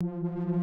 you